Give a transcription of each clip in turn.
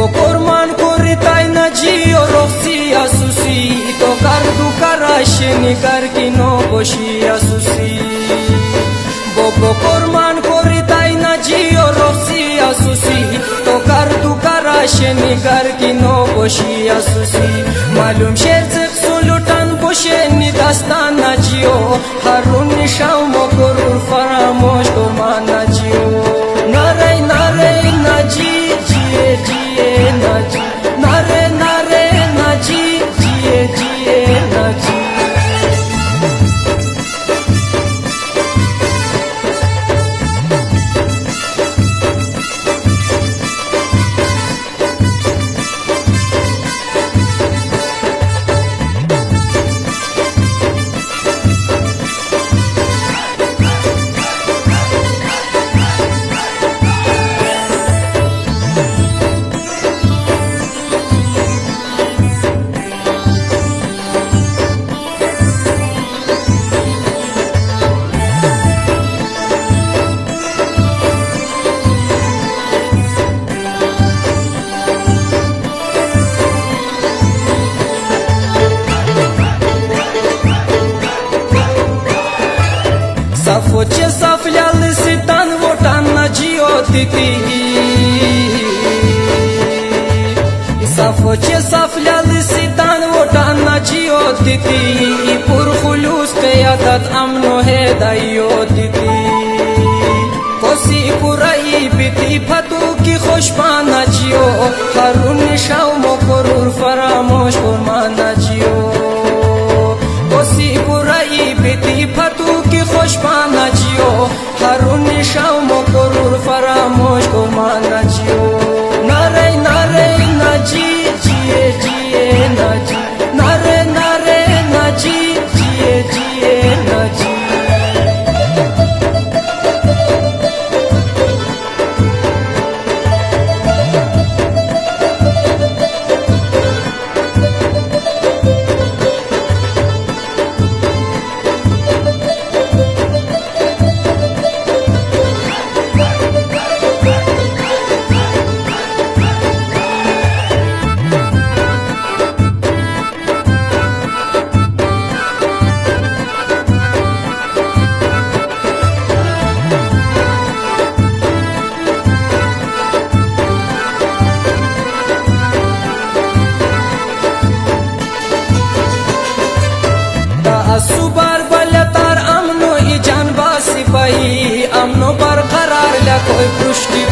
بکرمان کوری تای نجی و رخصی اسوسی تو کار دو کارش نکار کی نو باشی اسوسی بکرمان کوری تای نجی و رخصی اسوسی تو کار دو کارش نکار کی نو باشی اسوسی معلوم شد سلطان بشه نی داستان نجیو هارون شام کو наҷиётити сафоче сафляли ситан вотан наҷиётити пурхулус қиядат амну ҳедаётити коси пураи бити патуки хушпа наҷиё ҳаруни шавмо курур фарамош курма наҷиё коси пураи бити пату хошпанаҷиё ҳаруни шавмо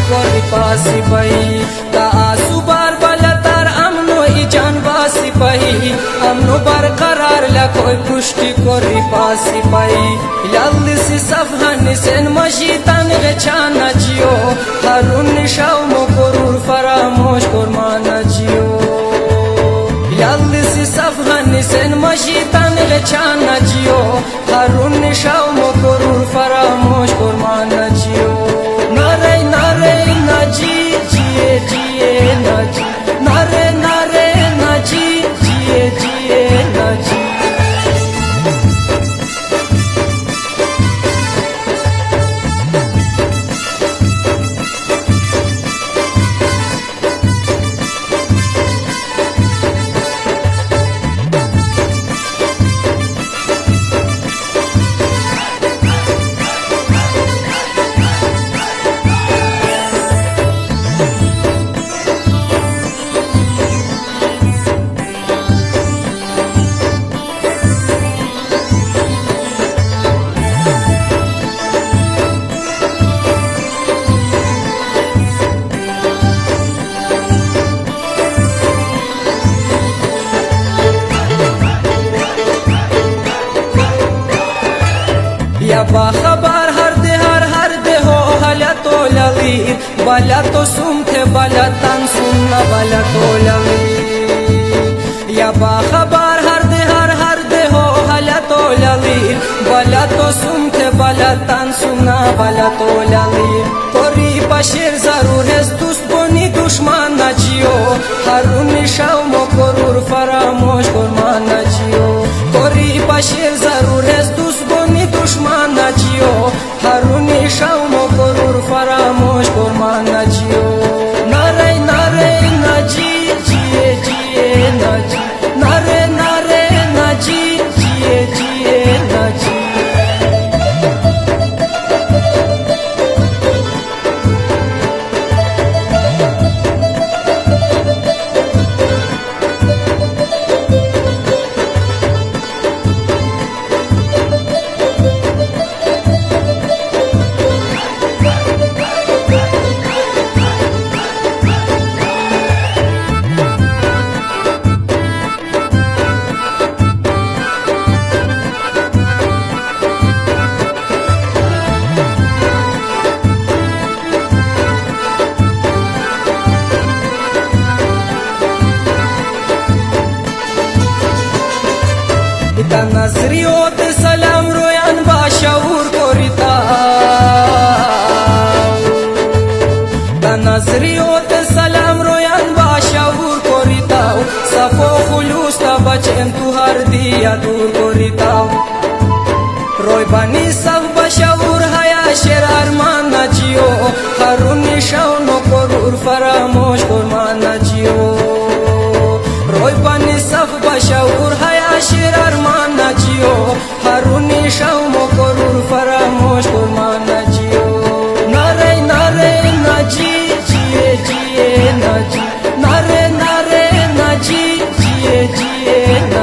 सिपाही आसू बार बलतर अमनो इजान सिपाही अमनो बरकरार ला सेन मशी तन छाना जियो, हरुन शाव मो गुरूर फरामोश माना जियो। लाल से सफहन तन छाना जियो, हरुन शाव मो با خبر هر ده هر هر ده هو هلتو لغير بلتو سمت بلتن سن بلتو لغير يا با خبر هر ده هر هر ده هو هلتو لغير بلتو سمت بلتن سن بلتو لغير توری بشیر ضرور است دوست بونی دشمن نجیو هرون شو مکرور فراموش کن من نجیو توری بشیر نصریوت سلام رویان با شعور کوریتا دا نصریوت سلام رویان با شعور کوریتا صفو خلوص تا بچن تو هر دیا دور کوریتا روی بانی صف بشعور حیا شر ارمان نچیو خرون نشون yeah.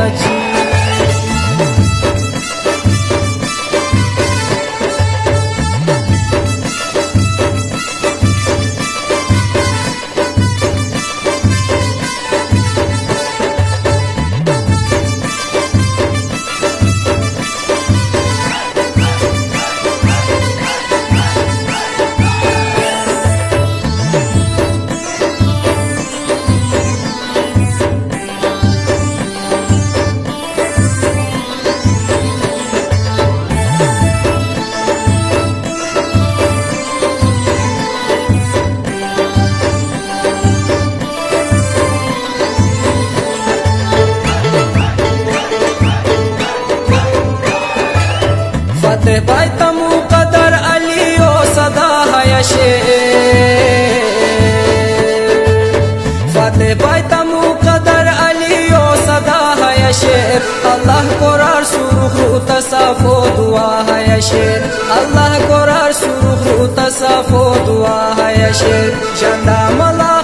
şer Allah korar suruhu tasafo dua yaşer Allah korar suruhu tasafo dua yaşer Jandarmalar